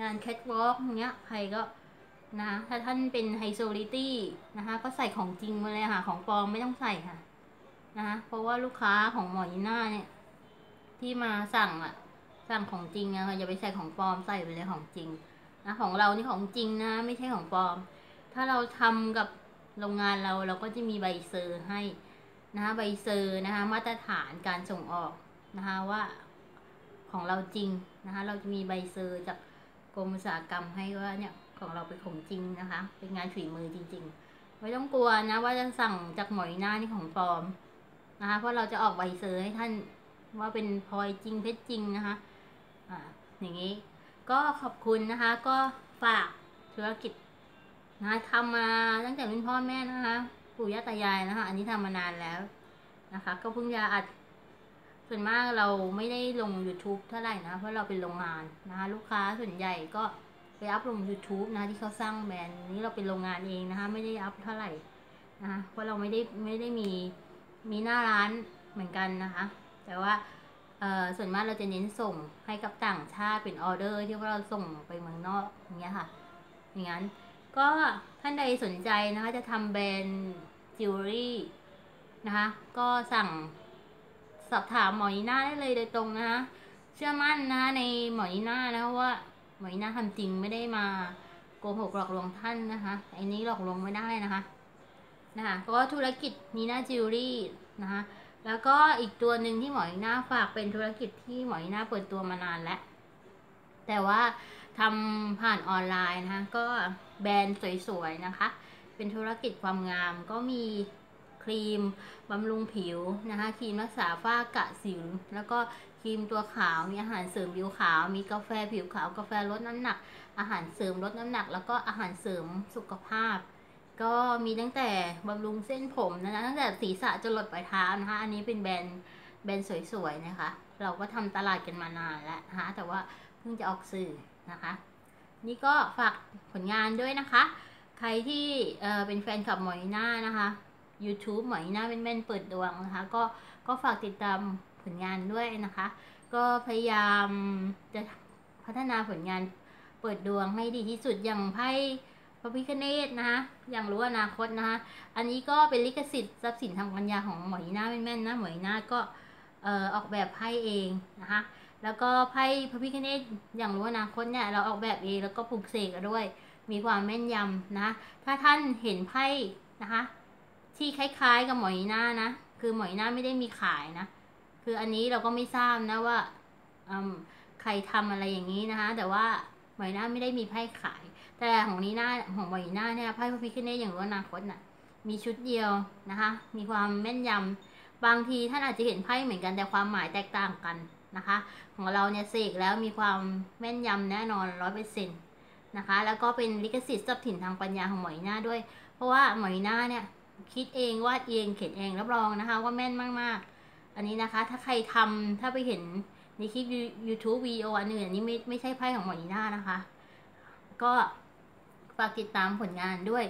งานแคทวอล์กเงี้ยใครก็นะถ้าท่านเป็นไฮโซลิตี้นะคะก็ใส่ของจริงมาเลยค่ะ ของปลอมไม่ต้องใส่ค่ะนะคะเพราะว่าลูกค้าของหมอนีน่าเนี่ย ที่มาสั่งอะสั่งของจริงอะค่ะอย่าไปใส่ของปลอมใส่ไปเลยของจริงนะของเรานี่ของจริงนะ ไม่ใช่ของปลอม ถ้าเราทำกับโรงงานเราเราก็จะมีใบ cer ให้นะคะใบ cer นะคะมาตรฐานการส่งออกนะคะว่าของเราจริงนะคะเราจะมีใบเซอร์จาก กรมอุตสาหกรรมให้ว่าเนี่ยของเราเป็นของจริงนะคะ เป็นงานฝีมือจริงๆ ไม่ต้องกลัวนะว่าจะสั่งจากหมอยหน้านี่ของปลอมนะคะ เพราะเราจะออกใบเซอร์ให้ท่านว่าเป็นพลอยจริงเพชรจริงนะคะอ่าอย่างนี้ก็ขอบคุณนะคะ ก็ฝากธุรกิจนะทำมาตั้งแต่รุ่นพ่อแม่นะคะ ปู่ย่าตายายนะคะ อันนี้ทำมานานแล้วนะคะ ก็เพิ่งจะอัด ส่วนมากเราไม่ได้ลง YouTube เท่าไหร่นะ เพราะเราเป็นโรงงานนะคะลูกค้าส่วนใหญ่ก็ไปอัพลง YouTube นะที่เขาสร้างแบรนด์นี้เราเป็นโรงงานเองนะคะไม่ได้อัพเท่าไหร่นะคะเพราะเราไม่ได้ไม่ได้มีมีหน้าร้านเหมือนกันนะคะ แต่ว่าส่วนมากเราจะเน้นส่งให้กับต่างชาติเป็นออเดอร์ ที่ว่าเราส่งไปเมืองนอกอย่างเงี้ยค่ะ อย่างนั้นก็ท่านใดสนใจนะคะจะทำแบรนด์จิวเวลรี่นะคะก็สั่ง สอบถามหมอนีน่าได้เลยโดยตรงนะคะเชื่อมั่นนะคะในหมอนีน่านะคะว่าหมอนีน่าทำจริงไม่ได้มาโกหกหลอกลวงท่านนะคะอันนี้หลอกลวงไม่ได้นะคะนะคะก็ธุรกิจนีน่าจิวเวลรี่นะคะแล้วก็อีกตัวหนึ่งที่หมอนีน่าฝากเป็นธุรกิจที่หมอนีน่าเปิดตัวมานานแล้วแต่ว่าทำผ่านออนไลน์นะคะก็แบรนด์สวยๆนะคะ เป็นธุรกิจความงามก็มี ครีมบำรุงผิวนะคะครีมรักษาฝ้ากระสิว แล้วก็ครีมตัวขาวมีอาหารเสริมผิวขาว มีกาแฟผิวขาวกาแฟลดน้ำหนัก อาหารเสริมลดน้ำหนัก แล้วก็อาหารเสริมสุขภาพ ก็มีตั้งแต่บำรุงเส้นผมนะคะตั้งแต่ศีรษะจรดปลายเท้านะคะอันนี้เป็นแบรนด์แบรนด์สวยๆนะคะ เราก็ทำตลาดกันมานานแล้วนะคะแต่ว่าเพิ่งจะออกสื่อนะคะ นี่ก็ฝากผลงานด้วยนะคะ ใครที่เอ่อเป็นแฟนคลับหมอยหน้านะคะ YouTube หมอยหน้าเป็นแม่นเปิดดวงนะคะ ก็ก็ฝากติดตามผลงานด้วยนะคะ ก็พยายามจะพัฒนาผลงานเปิดดวงให้ดีที่สุดอย่างไพ่พระพิคเนตนะคะอย่างรู้อนาคตนะคะอันนี้ก็เป็นลิขสิทธิ์ทรัพย์สินทางปัญญาของหมอยหน้าเป็นแม่นนะหมอยหน้าก็เอ่อออกแบบไพ่เองนะคะแล้วก็ไพ่พระพิคเนตอย่างรู้อนาคตเนี่ยเราออกแบบเองแล้วก็ปลูกเสกด้วย มีความแม่นยำนะ ถ้าท่านเห็นไพ่นะคะ ที่คล้ายๆ กับหมอยหน้านะ คือหมอยหน้าไม่ได้มีขายนะ คืออันนี้เราก็ไม่ทราบนะว่าอืมใครทำอะไรอย่างนี้นะคะ แต่ว่าหมอยหน้าไม่ได้มีไพ่ขาย แต่ของนี้หน้าของหมอยหน้าเนี่ยไพ่พระพิคเนตอย่างรู้อนาคตน่ะ มีชุดเดียวนะคะ มีความแม่นยำบางทีท่านอาจจะเห็นไพ่เหมือนกันแต่ความหมายแตกต่างกันนะคะ ของเราเนี่ยเสกแล้วมีความแม่นยำแน่นอนร้อยเปอร์เซ็นต์นะคะ แล้วก็เป็นลิขสิทธิ์ทรัพย์สินทางปัญญาของหมอยหน้าด้วย เพราะว่าหมอยหน้าเนี่ย คิดเองวาดเองเขียนเองรับรองนะคะ ว่าแม่นมากๆ อันนี้นะคะ ถ้าใครทำถ้าไปเห็นในคลิป YouTube วิดีโออันอื่นอันนี้ไม่ไม่ใช่ไพ่ของหมอยหน้านะคะ ก็ฝากติดตามผลงานด้วย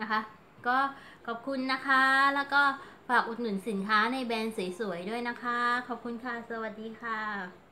นะคะ ก็ขอบคุณนะคะ แล้วก็ฝากอุดหนุนสินค้าในแบรนด์สวยๆด้วยนะคะ ขอบคุณค่ะ สวัสดีค่ะ